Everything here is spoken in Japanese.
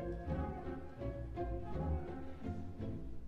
うん。